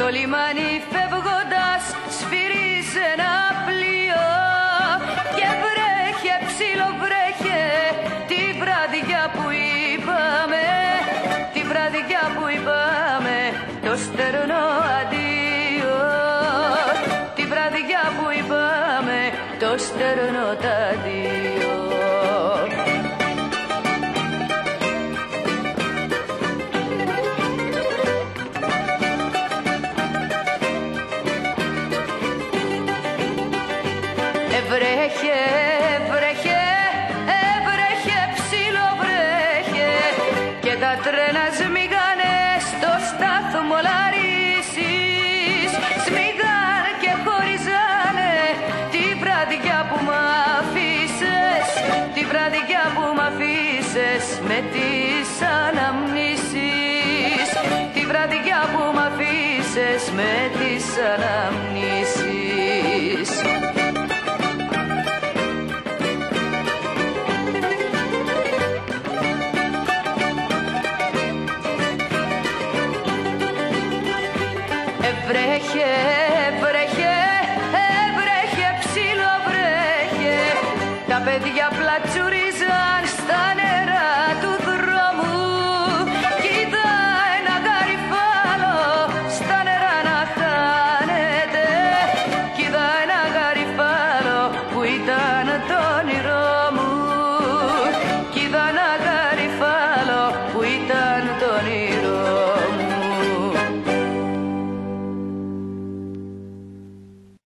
Στο λιμάνι φεύγοντας σφυρίζει ένα πλοίο. Και βρέχε, ψηλό βρέχε, τη βραδιά που είπαμε Τη βραδιά που είπαμε το στερνό αντίο. Τη βραδιά που είπαμε το στερνό αντίο Βρέχε, βρέχε, βρέχε, ψηλό βρέχε και τα τρένας σμίγανε στο στάθμο Λαρίσης σμίγανε και χωριζάνε τη βραδιά που μ' αφήσες τη βραδιά που μ' αφήσες με τις αναμνήσεις. Τη βραδιά που μ' αφήσες με τις αναμνήσεις Βρέχε, βρέχε, ε, βρέχε, ψήλο βρέχε Τα παιδιά πλατσουρίζαν στα νερά του δρόμου. Κοίτα ένα γαριφάλο στα νερά να χάνεται. Κοίτα ένα γαριφάλο που ήταν το όνειρό